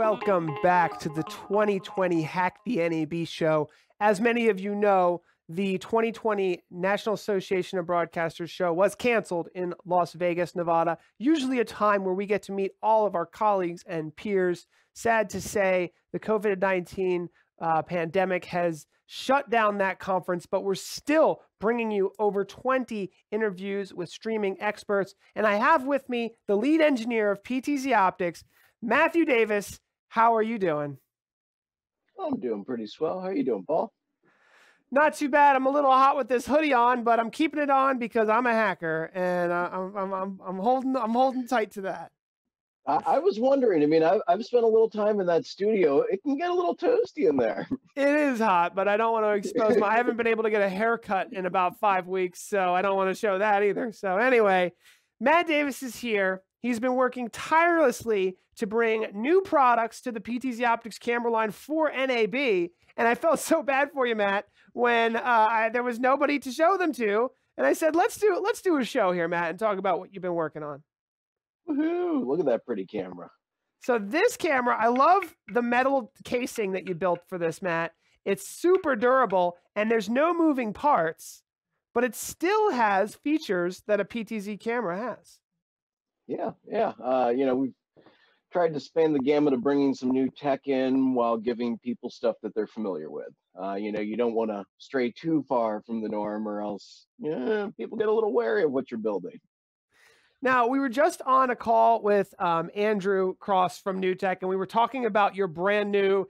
Welcome back to the 2020 Hack the NAB show. As many of you know, the 2020 National Association of Broadcasters show was canceled in Las Vegas, Nevada. Usually a time where we get to meet all of our colleagues and peers. Sad to say, the COVID 19 uh, pandemic has shut down that conference, but we're still bringing you over 20 interviews with streaming experts. And I have with me the lead engineer of PTZ Optics, Matthew Davis. How are you doing? I'm doing pretty swell. How are you doing, Paul? Not too bad. I'm a little hot with this hoodie on, but I'm keeping it on because I'm a hacker and uh, I'm, I'm, I'm, I'm holding I'm holding tight to that. I, I was wondering. I mean, I've, I've spent a little time in that studio. It can get a little toasty in there. It is hot, but I don't want to expose my. I haven't been able to get a haircut in about five weeks, so I don't want to show that either. So anyway, Matt Davis is here. He's been working tirelessly to bring new products to the PTZ Optics camera line for NAB, and I felt so bad for you, Matt, when uh, I, there was nobody to show them to, and I said, "Let's do let's do a show here, Matt, and talk about what you've been working on." Woohoo! Look at that pretty camera. So this camera, I love the metal casing that you built for this, Matt. It's super durable, and there's no moving parts, but it still has features that a PTZ camera has. Yeah, yeah. Uh, you know, we've tried to span the gamut of bringing some new tech in while giving people stuff that they're familiar with. Uh, you know, you don't want to stray too far from the norm, or else yeah, people get a little wary of what you're building. Now, we were just on a call with um, Andrew Cross from NewTek, and we were talking about your brand new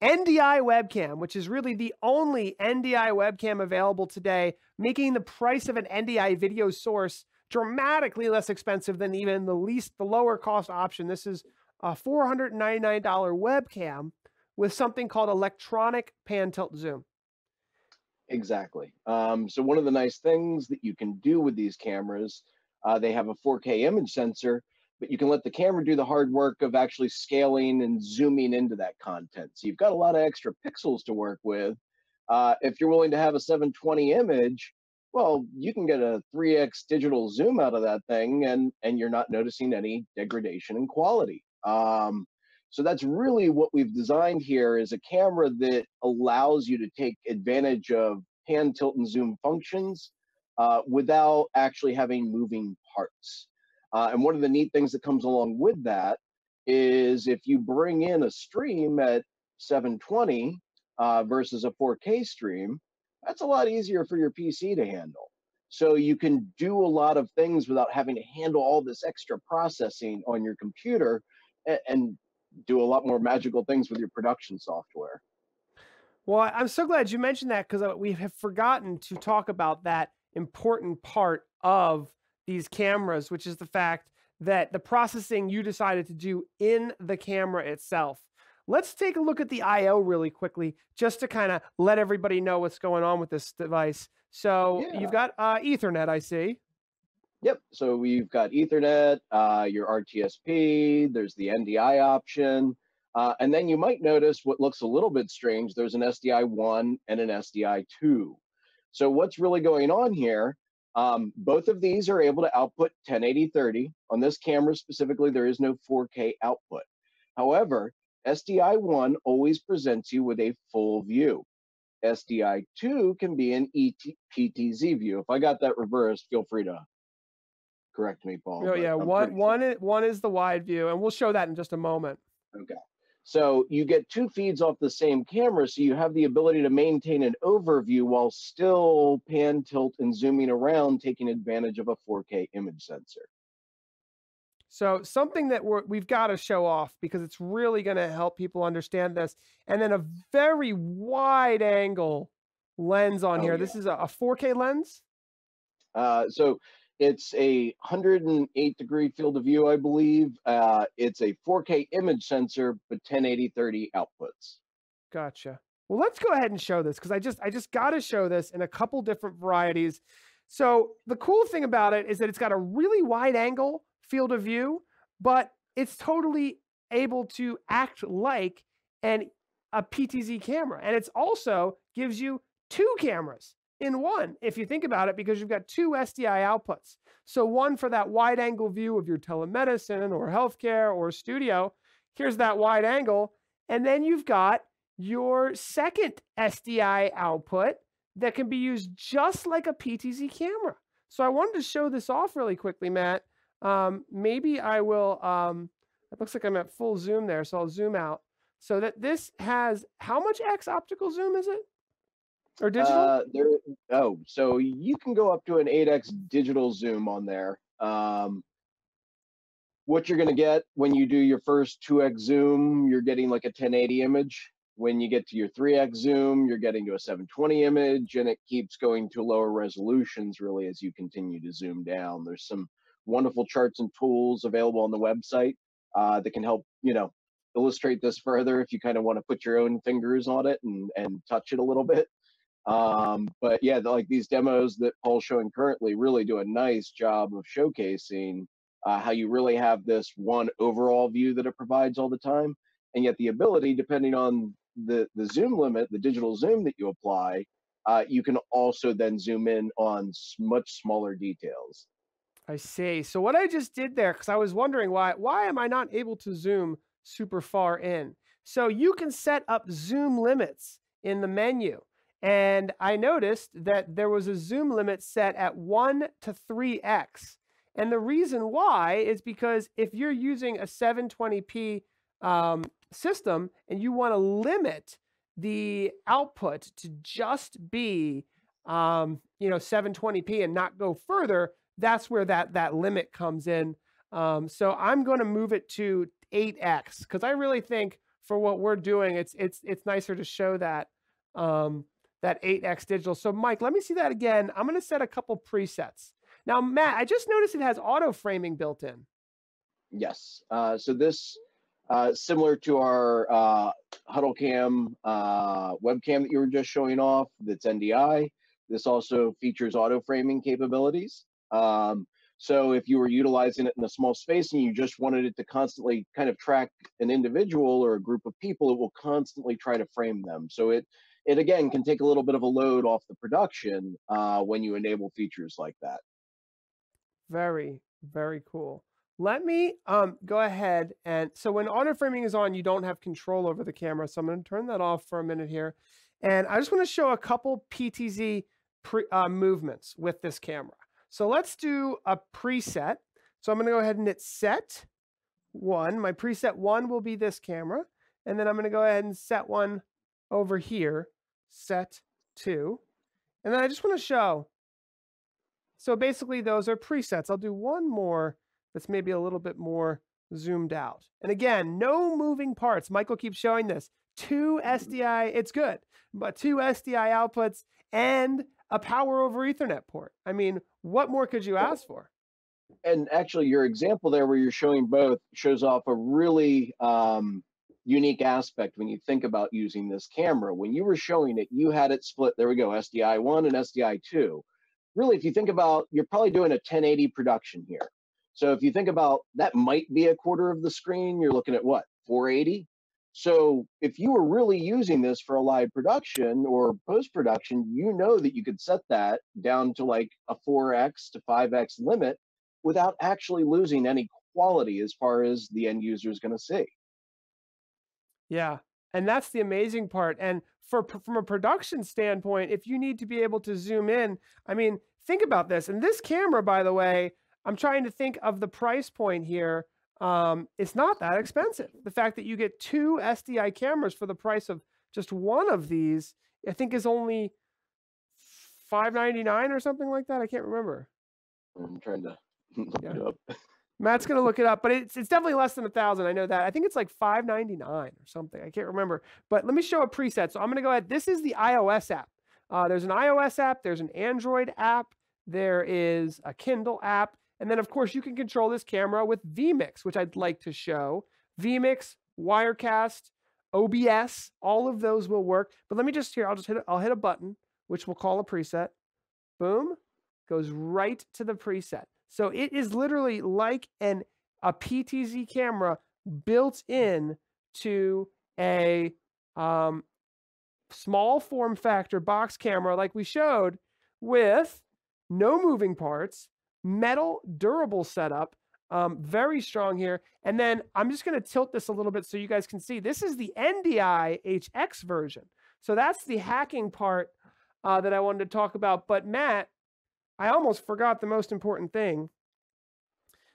NDI webcam, which is really the only NDI webcam available today, making the price of an NDI video source dramatically less expensive than even the least, the lower cost option. This is a $499 webcam with something called electronic pan tilt zoom. Exactly. Um, so one of the nice things that you can do with these cameras, uh, they have a 4K image sensor, but you can let the camera do the hard work of actually scaling and zooming into that content. So you've got a lot of extra pixels to work with. Uh, if you're willing to have a 720 image, well, you can get a 3x digital zoom out of that thing, and and you're not noticing any degradation in quality. Um, so that's really what we've designed here is a camera that allows you to take advantage of pan, tilt, and zoom functions uh, without actually having moving parts. Uh, and one of the neat things that comes along with that is if you bring in a stream at 720 uh, versus a 4K stream, that's a lot easier for your PC to handle. So you can do a lot of things without having to handle all this extra processing on your computer and, and do a lot more magical things with your production software. Well, I'm so glad you mentioned that because we have forgotten to talk about that important part of these cameras, which is the fact that the processing you decided to do in the camera itself. Let's take a look at the I/O really quickly, just to kind of let everybody know what's going on with this device. So yeah. you've got uh, Ethernet, I see. Yep. So we've got Ethernet, uh, your RTSP. There's the NDI option, uh, and then you might notice what looks a little bit strange. There's an SDI one and an SDI two. So what's really going on here? Um, both of these are able to output 1080-30. On this camera specifically, there is no 4K output. However, SDI1 always presents you with a full view. SDI2 can be an ET, PTZ view. If I got that reversed, feel free to correct me, Paul. Oh yeah, one one is, one is the wide view, and we'll show that in just a moment. Okay. So you get two feeds off the same camera, so you have the ability to maintain an overview while still pan, tilt, and zooming around, taking advantage of a 4K image sensor. So something that we're, we've got to show off because it's really going to help people understand this. And then a very wide angle lens on oh, here. Yeah. This is a, a 4K lens. Uh, so it's a 108 degree field of view, I believe. Uh, it's a 4K image sensor, but 1080 30 outputs. Gotcha. Well, let's go ahead and show this because I just I just got to show this in a couple different varieties. So the cool thing about it is that it's got a really wide angle field of view, but it's totally able to act like an a PTZ camera, and it's also gives you two cameras in one, if you think about it, because you've got two SDI outputs. So one for that wide angle view of your telemedicine or healthcare or studio here's that wide angle. And then you've got your second SDI output that can be used just like a PTZ camera. So I wanted to show this off really quickly, Matt. Um, maybe I will, um, it looks like I'm at full zoom there, so I'll zoom out. So that this has, how much X optical zoom is it? Or digital? Uh, there, oh, so you can go up to an 8x digital zoom on there. Um, what you're going to get when you do your first 2x zoom, you're getting like a 1080 image. When you get to your 3x zoom, you're getting to a 720 image, and it keeps going to lower resolutions really as you continue to zoom down. There's some wonderful charts and tools available on the website uh, that can help you know illustrate this further if you kind of want to put your own fingers on it and and touch it a little bit. Um, but yeah, like these demos that Paul's showing currently really do a nice job of showcasing uh, how you really have this one overall view that it provides all the time, and yet the ability, depending on the the zoom limit, the digital zoom that you apply, uh, you can also then zoom in on much smaller details. I see. So what I just did there, because I was wondering why why am I not able to zoom super far in? So you can set up zoom limits in the menu. And I noticed that there was a zoom limit set at 1 to 3x. And the reason why is because if you're using a 720p um, system and you want to limit the output to just be um, you know 720p and not go further, that's where that that limit comes in. Um, so I'm going to move it to 8x because I really think for what we're doing, it's it's it's nicer to show that um, that 8x digital. So Mike, let me see that again. I'm going to set a couple presets. Now, Matt, I just noticed it has auto framing built in. Yes. Uh, so this, uh, similar to our uh, HuddleCam uh, webcam that you were just showing off, that's NDI. This also features auto framing capabilities. Um, so if you were utilizing it in a small space and you just wanted it to constantly kind of track an individual or a group of people, it will constantly try to frame them. So it it again can take a little bit of a load off the production uh, when you enable features like that. Very, very cool. Let me um, go ahead and so when auto framing is on, you don't have control over the camera. So I'm going to turn that off for a minute here. And I just want to show a couple PTZ pre, uh, movements with this camera. So let's do a preset. So I'm going to go ahead and hit set one. My preset one will be this camera. And then I'm going to go ahead and set one over here, set two. And then I just want to show. So basically those are presets. I'll do one more that's maybe a little bit more zoomed out. And again, no moving parts. Michael keeps showing this. Two SDI, it's good, but two SDI outputs and a power over Ethernet port. I mean, what more could you ask for? And actually, your example there, where you're showing both, shows off a really um, unique aspect when you think about using this camera. When you were showing it, you had it split. There we go, SDI one and SDI two. Really, if you think about, you're probably doing a 1080 production here. So if you think about that, might be a quarter of the screen. You're looking at what 480. So if you were really using this for a live production or post production, you know that you could set that down to like a 4x to 5x limit without actually losing any quality as far as the end user is going to see. Yeah. And that's the amazing part. And for from a production standpoint, if you need to be able to zoom in, I mean, think about this. And this camera, by the way, I'm trying to think of the price point here um, it's not that expensive. The fact that you get two SDI cameras for the price of just one of these, I think is only five ninety nine or something like that. I can't remember. I'm trying to look yeah. it up. Matt's gonna look it up, but it's it's definitely less than a thousand. I know that. I think it's like five ninety nine or something. I can't remember. But let me show a preset. So I'm gonna go ahead. This is the iOS app. Uh, there's an iOS app. There's an Android app. There is a Kindle app. And then, of course, you can control this camera with vMix, which I'd like to show. vMix, Wirecast, OBS, all of those will work. But let me just here, I'll just hit, I'll hit a button, which we'll call a preset. Boom, goes right to the preset. So it is literally like an a PTZ camera built in to a um, small form factor box camera like we showed with no moving parts metal durable setup, Um, very strong here. And then I'm just going to tilt this a little bit so you guys can see. This is the NDI HX version. So that's the hacking part uh, that I wanted to talk about. But Matt, I almost forgot the most important thing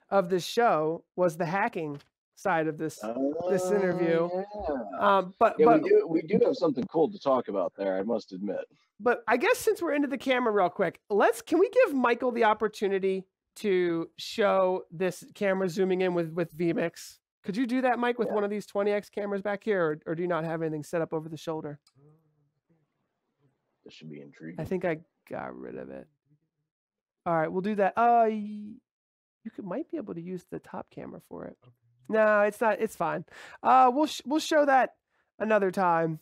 of this show was the hacking side of this this interview. yeah. Um, but Yeah, but we do we do have something cool to talk about there, I must admit. but I guess since we're into the camera real quick, let's can we give Michael the opportunity to show this camera zooming in with with vMix? Could you do that, Mike, with Yeah. one of these 20x cameras back here, or, or do you not have anything set up over the shoulder? This should be intriguing. I think I got rid of it. All right, we'll do that. Uh, you could might be able to use the top camera for it. No, it's not. It's fine. Uh, we'll sh- we'll show that another time.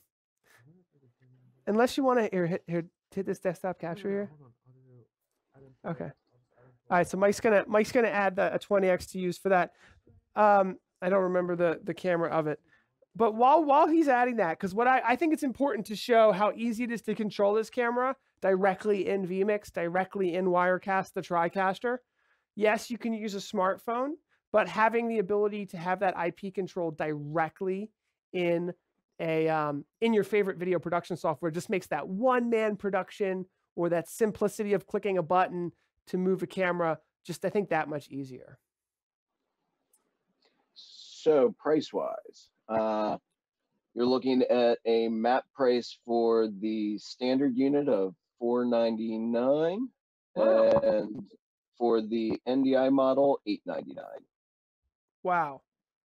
Unless you want to here hit here hit this desktop capture here. Okay. All right, so Mike's gonna Mike's gonna add the, a 20x to use for that. Um, I don't remember the the camera of it, but while while he's adding that, because what I, I think it's important to show how easy it is to control this camera directly in vMix, directly in Wirecast, the TriCaster. Yes, you can use a smartphone, but having the ability to have that IP control directly in a um, in your favorite video production software just makes that one man production or that simplicity of clicking a button to move a camera just I think that much easier. So price wise, uh, you're looking at a MAP price for the standard unit of 499 Wow. and for the NDI model 899. Wow.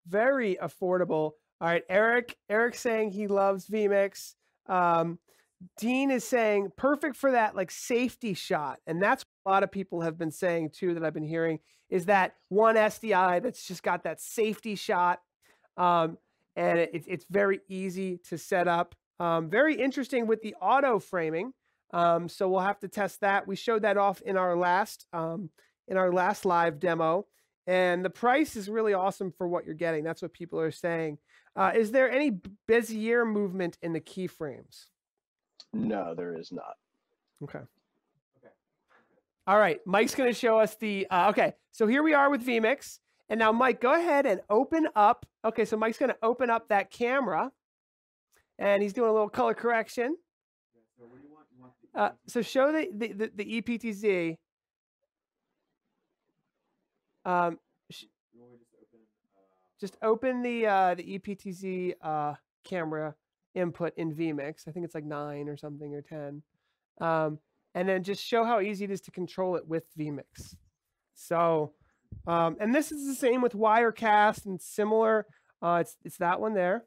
Very affordable. All right, Eric. Eric's saying he loves vMix. Um, Dean is saying perfect for that like safety shot, and that's a lot of people have been saying too. That I've been hearing is that one SDI that's just got that safety shot, um, and it, it's very easy to set up. Um, very interesting with the auto framing. Um, so we'll have to test that. We showed that off in our last um, in our last live demo, and the price is really awesome for what you're getting. That's what people are saying. Uh, is there any Bezier movement in the keyframes? No, there is not. Okay. All right, Mike's going to show us the. Uh, okay, so here we are with vMix, and now Mike, go ahead and open up. Okay, so Mike's going to open up that camera, and he's doing a little color correction. Uh, so show the the, the, the EPTZ. Um, sh- just open the uh, the EPTZ uh, camera input in vMix. I think it's like nine or something or ten, um, and then just show how easy it is to control it with vMix. So, um, and this is the same with Wirecast and similar. Uh, it's it's that one there.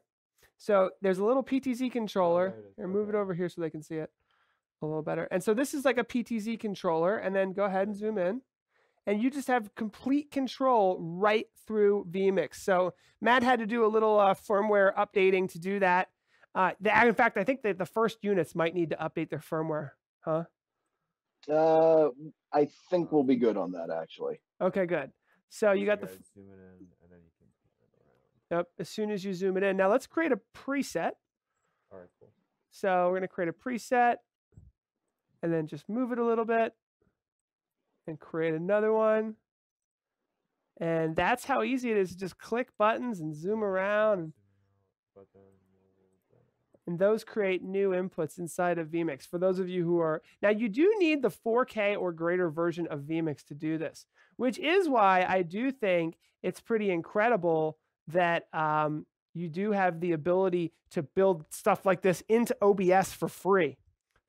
So there's a little PTZ controller. there. Here, move it over here so they can see it a little better. And so this is like a PTZ controller, and then go ahead and zoom in. And you just have complete control right through vMix. So Matt had to do a little uh, firmware updating to do that. Uh, the, in fact, I think that the first units might need to update their firmware. Huh? Uh, I think we'll be good on that actually. Okay, good. So you got the zoom it in, and then you can pan it around. yep, as soon as you zoom it in. Now let's create a preset. All right, cool. So we're going to create a preset and then just move it a little bit and create another one. And that's how easy it is to just click buttons and zoom around. And, But then we'll do- and those create new inputs inside of vMix. For those of you who are now, you do need the 4K or greater version of vMix to do this, which is why I do think it's pretty incredible that um, you do have the ability to build stuff like this into OBS for free.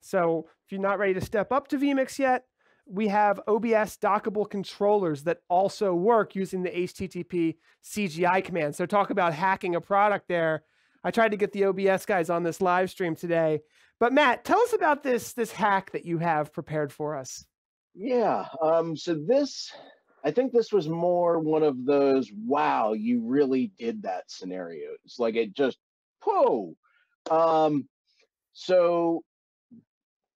So if you're not ready to step up to vMix yet, we have OBS dockable controllers that also work using the HTTP CGI command. So talk about hacking a product there. I tried to get the OBS guys on this live stream today. But Matt, tell us about this this hack that you have prepared for us. Yeah. Um, so this, I think this was more one of those wow, you really did that scenarios. Like it just, whoa. Um, so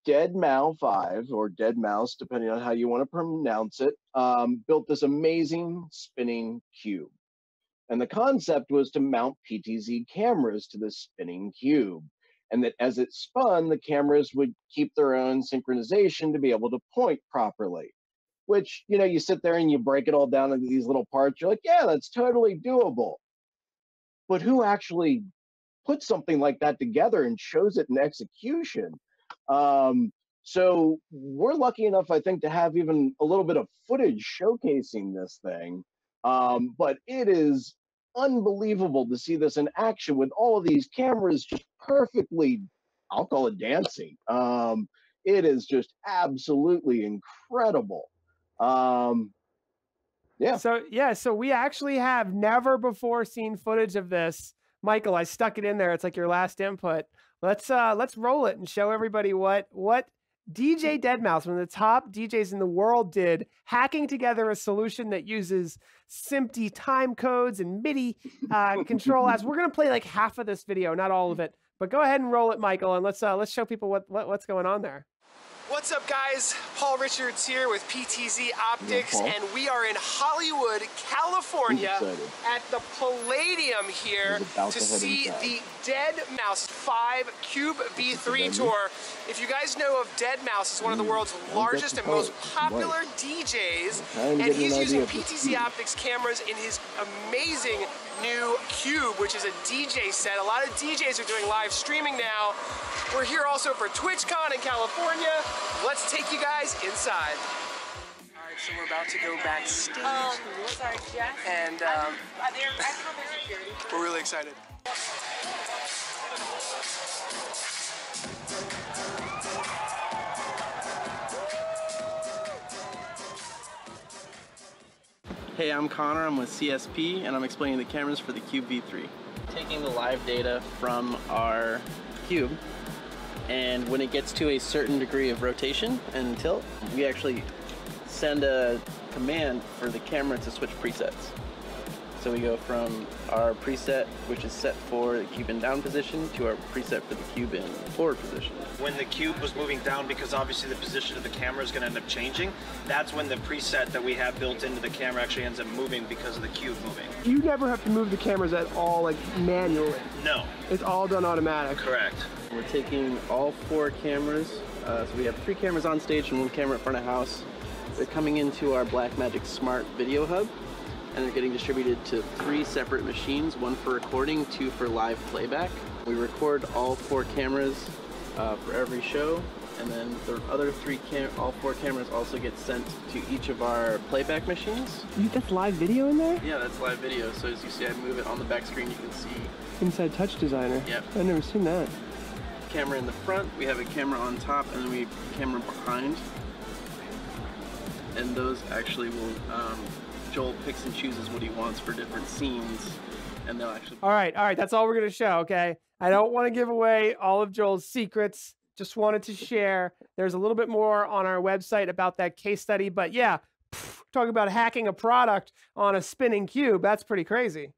Dead Mouse 5 or Dead Mouse, depending on how you want to pronounce it, um, built this amazing spinning cube. And the concept was to mount PTZ cameras to this spinning cube. And that as it spun, the cameras would keep their own synchronization to be able to point properly. which you know you sit there and you break it all down into these little parts you're like yeah that's totally doable but who actually puts something like that together and shows it in execution um, so we're lucky enough i think to have even a little bit of footage showcasing this thing um, but it is unbelievable to see this in action with all of these cameras just perfectly i'll call it dancing um, it is just absolutely incredible um, yeah. So yeah, so we actually have never before seen footage of this. Michael, I stuck it in there. It's like your last input. Let's uh let's roll it and show everybody what what DJ Deadmau5, one of the top DJs in the world, did hacking together a solution that uses SMPTE time codes and MIDI uh, control as we're gonna play like half of this video, not all of it. But go ahead and roll it, Michael, and let's uh, let's show people what, what what's going on there. What's up guys? Paul Richards here with PTZ Optics and we are in Hollywood, California at the Palladium here to see the Dead Mouse 5 Cube V3 tour. If you guys know of Deadmau5, it's one of the mm. world's largest and most popular DJs and he's using PTZ Optics cameras in his amazing new Cube, which is a DJ set. A lot of DJs are doing live streaming now we're here also for TwitchCon in California. Let's take you guys inside. All right, so we're about to go backstage. Um, sorry, Jeff. And um, we're really excited. Hey, I'm Connor, I'm with CSP, and I'm explaining the cameras for the Cube V3. Taking the live data from our Cube and when it gets to a certain degree of rotation and tilt, we actually send a command for the camera to switch presets. So we go from our preset, which is set for the cube in down position, to our preset for the cube in forward position. When the cube was moving down, because obviously the position of the camera is going to end up changing, that's when the preset that we have built into the camera actually ends up moving because of the cube moving. You never have to move the cameras at all, like manually. No. It's all done automatic. Correct. We're taking all four cameras. Uh, so we have three cameras on stage and one camera in front of house. They're coming into our Blackmagic Smart Video Hub and they're getting distributed to three separate machines, one for recording, two for live playback. We record all four cameras uh, for every show, and then the other three cam all four cameras also get sent to each of our playback machines. You, that's live video in there? Yeah, that's live video. So as you see, I move it on the back screen, you can see. Inside Touch Designer? Yep. I've never seen that. Camera in the front, we have a camera on top, and then we have a camera behind. And those actually will um, Joel picks and chooses what he wants for different scenes, and they'll actually. All right, all right. That's all we're gonna show. Okay. I don't want to give away all of Joel's secrets. Just wanted to share. There's a little bit more on our website about that case study, but yeah, talk about hacking a product on a spinning cube. That's pretty crazy.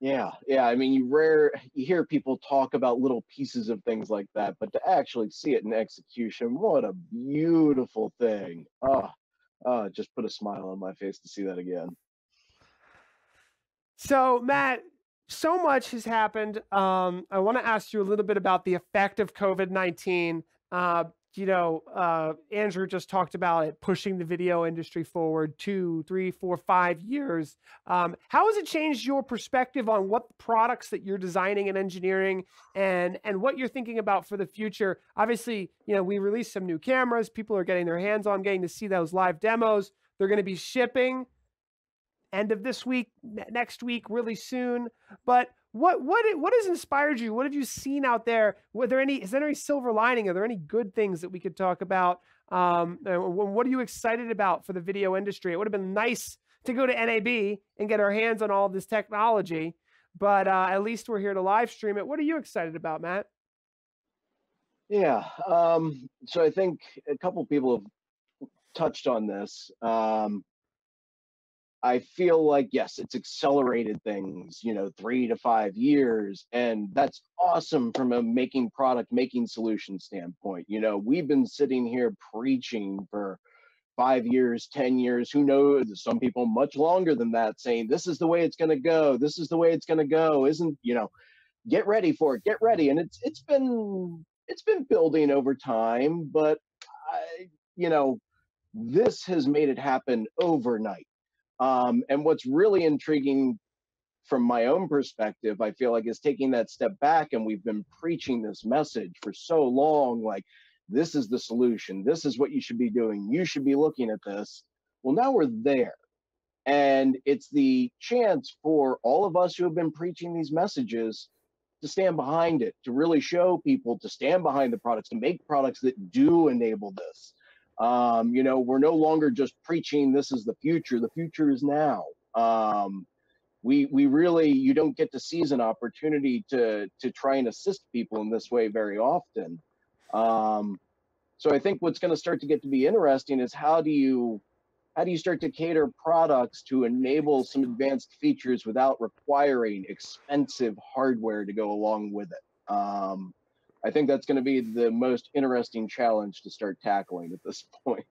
Yeah, yeah. I mean, you rare you hear people talk about little pieces of things like that, but to actually see it in execution, what a beautiful thing! Oh, uh, just put a smile on my face to see that again. So, Matt, so much has happened. Um, I want to ask you a little bit about the effect of COVID 19. Uh, you know, uh, Andrew just talked about it pushing the video industry forward two, three, four, five years. Um, how has it changed your perspective on what products that you're designing and engineering, and and what you're thinking about for the future? Obviously, you know, we released some new cameras. People are getting their hands on, getting to see those live demos. They're going to be shipping end of this week, next week, really soon. But what what what has inspired you? What have you seen out there? Were there any is there any silver lining? Are there any good things that we could talk about? Um, what are you excited about for the video industry? It would have been nice to go to NAB and get our hands on all this technology, but uh, at least we're here to live stream it. What are you excited about, Matt? Yeah, um, so I think a couple people have touched on this. Um, I feel like yes, it's accelerated things, you know, three to five years, and that's awesome from a making product, making solution standpoint. You know, we've been sitting here preaching for five years, ten years, who knows? Some people much longer than that, saying this is the way it's going to go. This is the way it's going to go. Isn't you know? Get ready for it. Get ready, and it's it's been it's been building over time, but I, you know This has made it happen overnight. Um, and what's really intriguing from my own perspective, I feel like is taking that step back and we've been preaching this message for so long like, this is the solution. This is what you should be doing. You should be looking at this. Well, now we're there. And it's the chance for all of us who have been preaching these messages to stand behind it, to really show people to stand behind the products, to make products that do enable this. Um, you know, we're no longer just preaching this is the future. The future is now. Um, we we really you don't get to seize an opportunity to to try and assist people in this way very often. Um, so I think what's going to start to get to be interesting is how do you how do you start to cater products to enable some advanced features without requiring expensive hardware to go along with it? Um, I think that's going to be the most interesting challenge to start tackling at this point.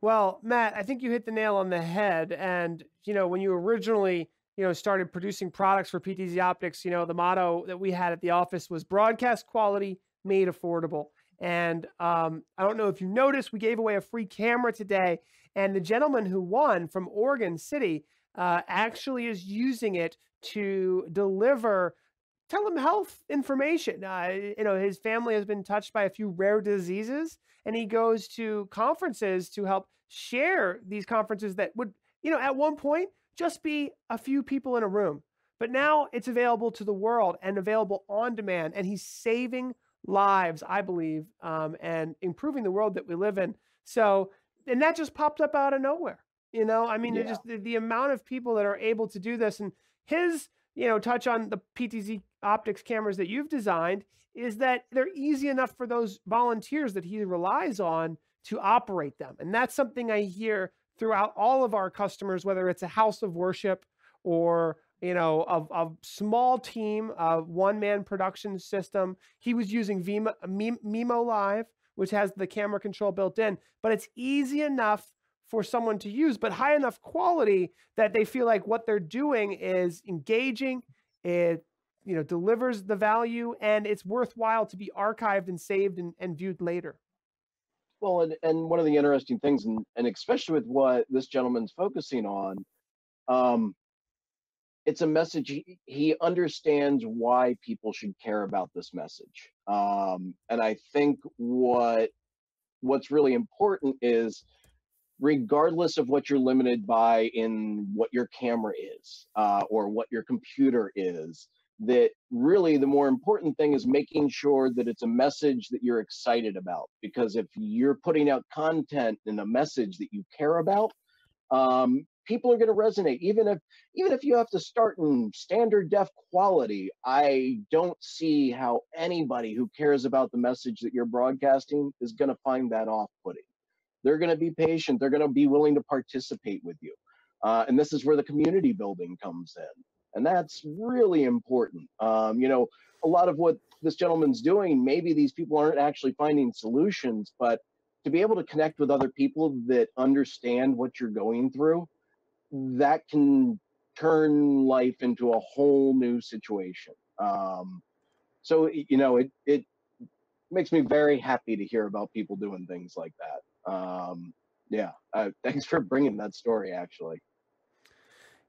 Well, Matt, I think you hit the nail on the head. And, you know, when you originally, you know, started producing products for PTZ Optics, you know, the motto that we had at the office was broadcast quality made affordable. And um, I don't know if you noticed, we gave away a free camera today. And the gentleman who won from Oregon City uh, actually is using it to deliver telehealth information. Uh, you know, his family has been touched by a few rare diseases, and he goes to conferences to help share these conferences that would, you know, at one point just be a few people in a room. But now it's available to the world and available on demand, and he's saving lives, I believe, um, and improving the world that we live in. So, and that just popped up out of nowhere. You know, I mean, yeah. just the, the amount of people that are able to do this, and his, you know, touch on the PTZ optics cameras that you've designed is that they're easy enough for those volunteers that he relies on to operate them. And that's something I hear throughout all of our customers, whether it's a house of worship or you know, of a small team, a one-man production system. He was using Vimo, Mimo Live, which has the camera control built in, but it's easy enough for someone to use, but high enough quality that they feel like what they're doing is engaging. It, you know, delivers the value, and it's worthwhile to be archived and saved and, and viewed later. Well, and, and one of the interesting things, and, and especially with what this gentleman's focusing on, um, it's a message he, understands why people should care about this message um, and i think what what's really important is regardless of what you're limited by in what your camera is uh, or what your computer is that really the more important thing is making sure that it's a message that you're excited about. Because if you're putting out content and a message that you care about um, people are going to resonate. Even if even if you have to start in standard def quality i don't see how anybody who cares about the message that you're broadcasting is going to find that off-putting they're going to be patient they're going to be willing to participate with you uh, and this is where the community building comes in and that's really important um, you know a lot of what this gentleman's doing maybe these people aren't actually finding solutions but to be able to connect with other people that understand what you're going through that can turn life into a whole new situation. Um, so you know, it it makes me very happy to hear about people doing things like that. Um, yeah, uh, thanks for bringing that story. Actually.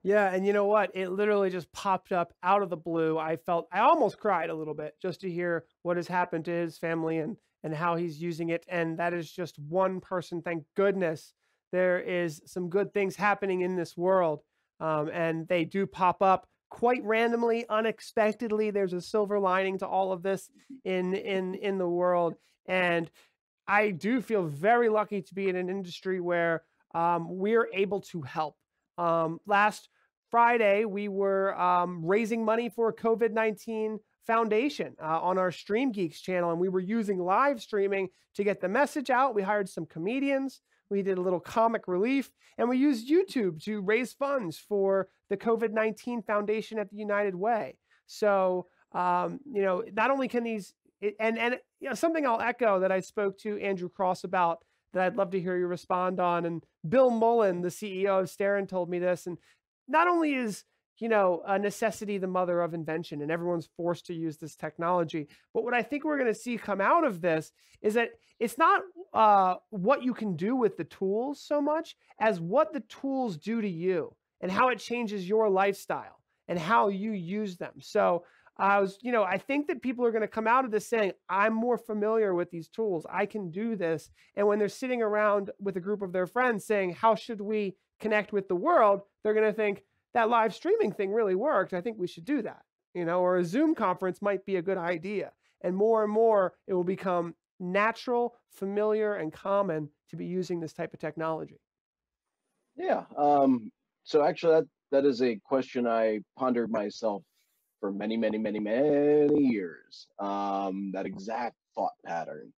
Yeah, and you know what? It literally just popped up out of the blue. I felt I almost cried a little bit just to hear what has happened to his family and and how he's using it. And that is just one person. Thank goodness there is some good things happening in this world. Um, and they do pop up quite randomly, unexpectedly. There's a silver lining to all of this in in in the world, and I do feel very lucky to be in an industry where um, we're able to help. Um, last Friday, we were um, raising money for a COVID nineteen foundation uh, on our Stream Geeks channel, and we were using live streaming to get the message out. We hired some comedians. We did a little comic relief, and we used YouTube to raise funds for the COVID 19 Foundation at the United Way. So, um, you know, not only can these, and, and you know, something I'll echo that I spoke to Andrew Cross about that I'd love to hear you respond on. And Bill Mullen, the CEO of Starin, told me this. And not only is you know, a necessity, the mother of invention, and everyone's forced to use this technology. But what I think we're going to see come out of this is that it's not uh, what you can do with the tools so much as what the tools do to you and how it changes your lifestyle and how you use them. So I was, you know, I think that people are going to come out of this saying, I'm more familiar with these tools. I can do this. And when they're sitting around with a group of their friends saying, How should we connect with the world? They're going to think, that live streaming thing really worked. I think we should do that. You know, or a Zoom conference might be a good idea. And more and more, it will become natural, familiar, and common to be using this type of technology. Yeah. Um, so actually, that that is a question I pondered myself for many, many, many, many years. Um, that exact thought pattern.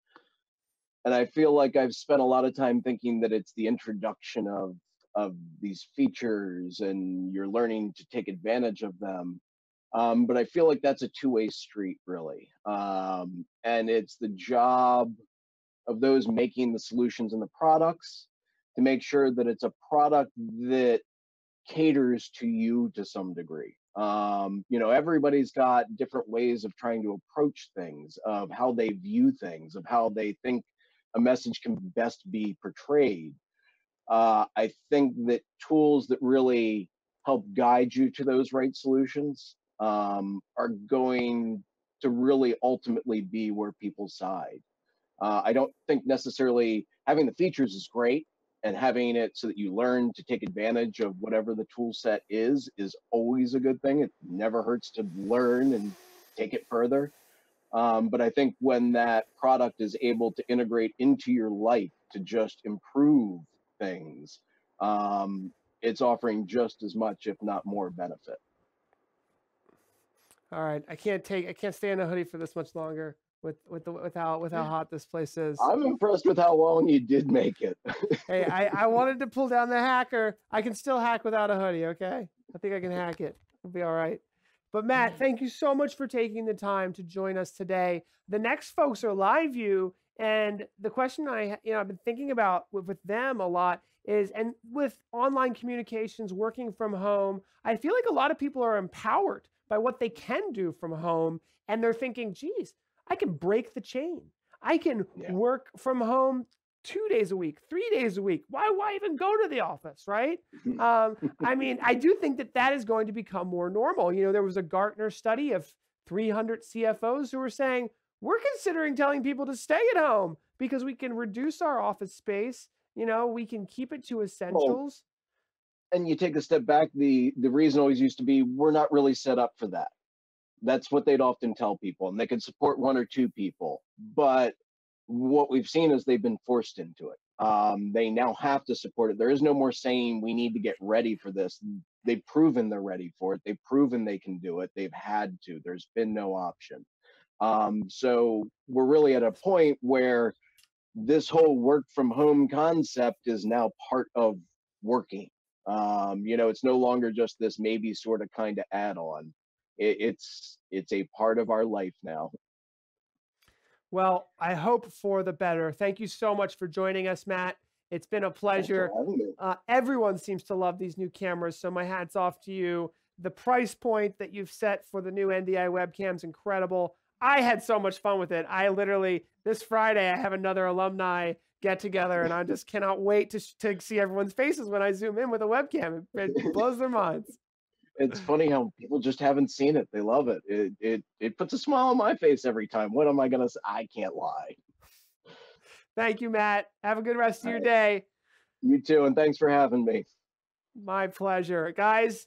And I feel like I've spent a lot of time thinking that it's the introduction of of these features and you're learning to take advantage of them. Um, but I feel like that's a two-way street, really. Um, and it's the job of those making the solutions and the products to make sure that it's a product that caters to you to some degree. Um, you know, everybody's got different ways of trying to approach things, of how they view things, of how they think a message can best be portrayed. Uh, I think that tools that really help guide you to those right solutions um, are going to really ultimately be where people side. Uh, I don't think necessarily having the features is great and having it so that you learn to take advantage of whatever the tool set is is always a good thing. It never hurts to learn and take it further. Um, but I think when that product is able to integrate into your life to just improve things, um, it's offering just as much, if not more, benefit. All right, I can't take, I can't stay in a hoodie for this much longer with with the with how with how hot this place is. I'm impressed with how long you did make it. hey, I I wanted to pull down the hacker. I can still hack without a hoodie. Okay, I think I can hack it. It'll be all right. But Matt, thank you so much for taking the time to join us today. The next folks are LiveU and the question I, you know, I've been thinking about with, with them a lot is, and with online communications, working from home, I feel like a lot of people are empowered by what they can do from home. And they're thinking, geez, I can break the chain. I can yeah. work from home two days a week, three days a week. Why, why even go to the office, right? um, I mean, I do think that that is going to become more normal. You know, there was a Gartner study of 300 CFOs who were saying, we're considering telling people to stay at home because we can reduce our office space. You know, we can keep it to essentials. and you take a step back, the the reason always used to be we're not really set up for that. That's what they'd often tell people, and they could support one or two people. But what we've seen is they've been forced into it. Um, they now have to support it. There is no more saying we need to get ready for this. They've proven they're ready for it. They've proven they can do it. They've had to. There's been no option. Um, so we're really at a point where this whole work from home concept is now part of working. Um, you know, it's no longer just this maybe sort of kind of add on. It, it's it's a part of our life now. Well, I hope for the better. Thank you so much for joining us, Matt. It's been a pleasure. Uh, everyone seems to love these new cameras, so my hat's off to you. The price point that you've set for the new NDI webcams incredible. I had so much fun with it. I literally this Friday I have another alumni get together, and I just cannot wait to to see everyone's faces when I zoom in with a webcam. It, it blows their minds. It's funny how people just haven't seen it. They love it. It it it puts a smile on my face every time. What am I gonna say? I can't lie. Thank you, Matt. Have a good rest of your day. You too, and thanks for having me. My pleasure. Guys,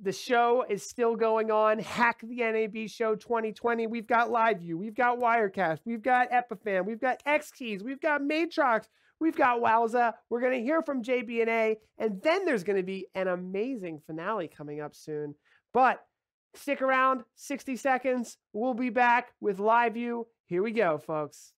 the show is still going on. Hack the NAB Show 2020. We've got LiveU, we've got Wirecast, we've got Epiphan, we've got X Keys, we've got Matrox, we've got Wowza. We're going to hear from JB&A, and then there's going to be an amazing finale coming up soon. But stick around, 60 seconds. We'll be back with LiveU. Here we go, folks.